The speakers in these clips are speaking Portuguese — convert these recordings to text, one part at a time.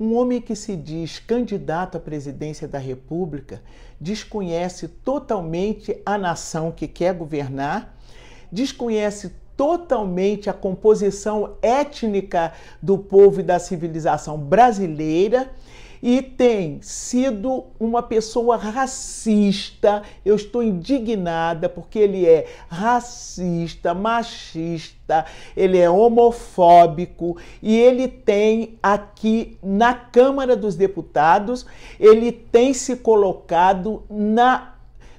Um homem que se diz candidato à presidência da República desconhece totalmente a nação que quer governar, desconhece totalmente a composição étnica do povo e da civilização brasileira e tem sido uma pessoa racista. Eu estou indignada porque ele é racista, machista, ele é homofóbico e ele tem aqui na Câmara dos Deputados, ele tem se colocado na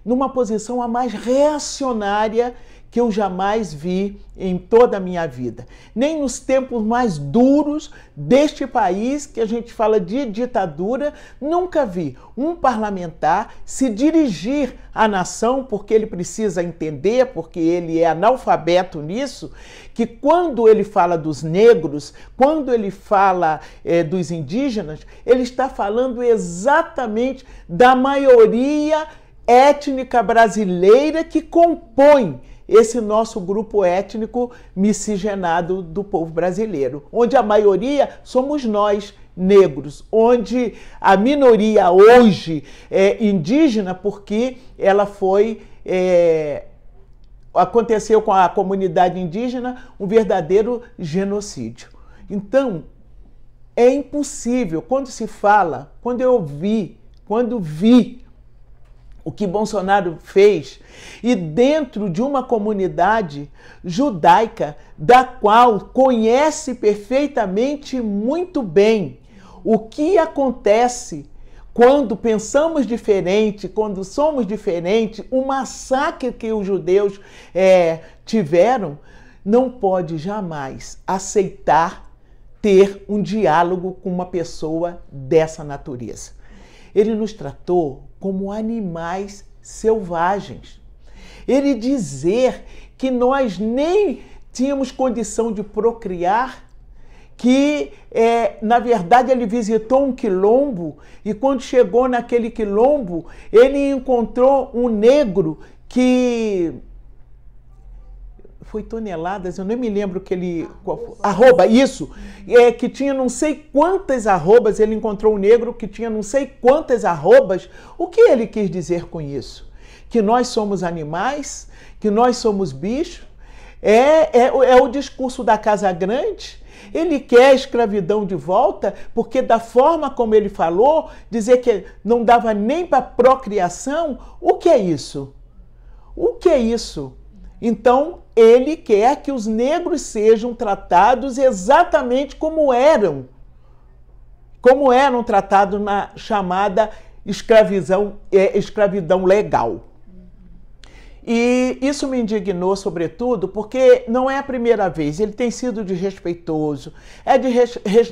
numa posição a mais reacionária que eu jamais vi em toda a minha vida. Nem nos tempos mais duros deste país, que a gente fala de ditadura, nunca vi um parlamentar se dirigir à nação, porque ele precisa entender, porque ele é analfabeto nisso, que quando ele fala dos negros, quando ele fala é, dos indígenas, ele está falando exatamente da maioria étnica brasileira que compõe esse nosso grupo étnico miscigenado do povo brasileiro, onde a maioria somos nós, negros, onde a minoria hoje é indígena porque ela foi. É, aconteceu com a comunidade indígena um verdadeiro genocídio. Então, é impossível, quando se fala, quando eu vi, quando vi o que Bolsonaro fez, e dentro de uma comunidade judaica, da qual conhece perfeitamente muito bem o que acontece quando pensamos diferente, quando somos diferentes, o massacre que os judeus é, tiveram, não pode jamais aceitar ter um diálogo com uma pessoa dessa natureza. Ele nos tratou como animais selvagens. Ele dizer que nós nem tínhamos condição de procriar, que é, na verdade ele visitou um quilombo e quando chegou naquele quilombo ele encontrou um negro que foi toneladas, eu nem me lembro que ele. Arroba, isso! É, que tinha não sei quantas arrobas, ele encontrou um negro que tinha não sei quantas arrobas. O que ele quis dizer com isso? Que nós somos animais, que nós somos bichos. É, é, é o discurso da Casa Grande. Ele quer a escravidão de volta, porque da forma como ele falou, dizer que não dava nem para procriação, o que é isso? O que é isso? Então, ele quer que os negros sejam tratados exatamente como eram, como eram tratados na chamada escravidão, é, escravidão legal. E isso me indignou, sobretudo, porque não é a primeira vez. Ele tem sido desrespeitoso, é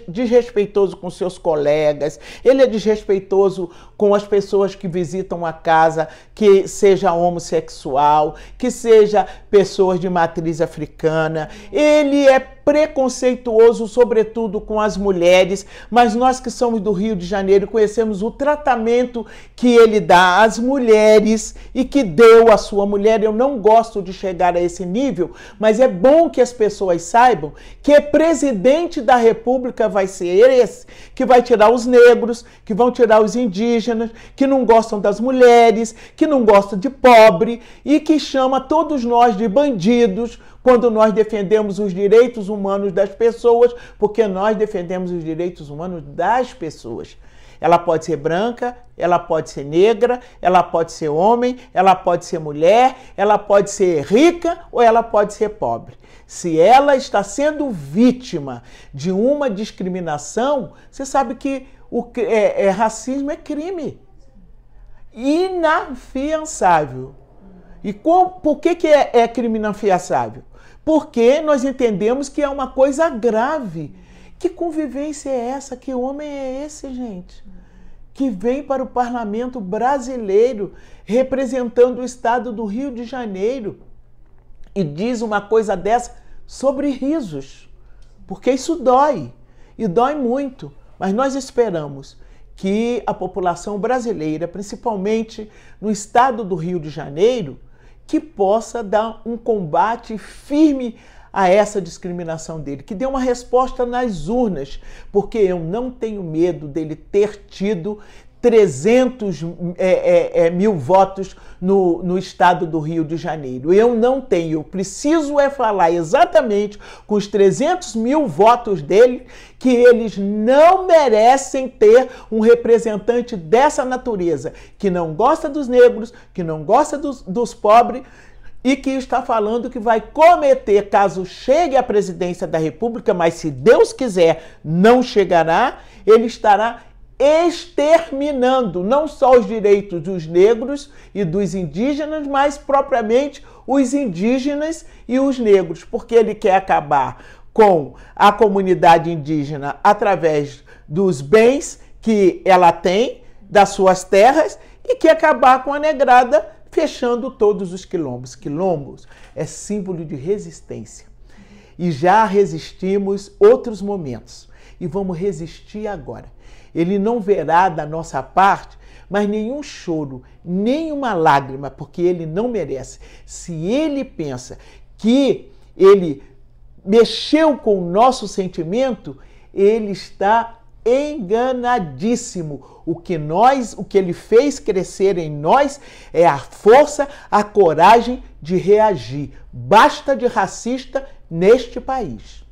desrespeitoso com seus colegas, ele é desrespeitoso com as pessoas que visitam a casa, que seja homossexual, que seja pessoas de matriz africana. Ele é preconceituoso, sobretudo com as mulheres, mas nós que somos do Rio de Janeiro conhecemos o tratamento que ele dá às mulheres e que deu à sua mulher. Eu não gosto de chegar a esse nível, mas é bom que as pessoas saibam que presidente da República vai ser esse que vai tirar os negros, que vão tirar os indígenas, que não gostam das mulheres, que não gostam de pobre e que chama todos nós de bandidos quando nós defendemos os direitos humanos das pessoas, porque nós defendemos os direitos humanos das pessoas. Ela pode ser branca, ela pode ser negra, ela pode ser homem, ela pode ser mulher, ela pode ser rica ou ela pode ser pobre. Se ela está sendo vítima de uma discriminação, você sabe que o é, é, racismo é crime inafiançável. E com, por que, que é, é crime inafiançável? porque nós entendemos que é uma coisa grave. Que convivência é essa? Que homem é esse, gente? Que vem para o parlamento brasileiro representando o estado do Rio de Janeiro e diz uma coisa dessa sobre risos, porque isso dói e dói muito. Mas nós esperamos que a população brasileira, principalmente no estado do Rio de Janeiro, que possa dar um combate firme a essa discriminação dele, que dê uma resposta nas urnas, porque eu não tenho medo dele ter tido 300 é, é, é, mil votos no, no estado do Rio de Janeiro. Eu não tenho, eu preciso é falar exatamente com os 300 mil votos dele que eles não merecem ter um representante dessa natureza, que não gosta dos negros, que não gosta dos, dos pobres e que está falando que vai cometer, caso chegue à presidência da República, mas se Deus quiser, não chegará, ele estará exterminando não só os direitos dos negros e dos indígenas, mas propriamente os indígenas e os negros, porque ele quer acabar com a comunidade indígena através dos bens que ela tem, das suas terras, e quer acabar com a negrada fechando todos os quilombos. Quilombos é símbolo de resistência. E já resistimos outros momentos e vamos resistir agora. Ele não verá da nossa parte mas nenhum choro, nenhuma lágrima, porque ele não merece. Se ele pensa que ele mexeu com o nosso sentimento, ele está enganadíssimo. O que nós, o que ele fez crescer em nós é a força, a coragem de reagir. Basta de racista neste país.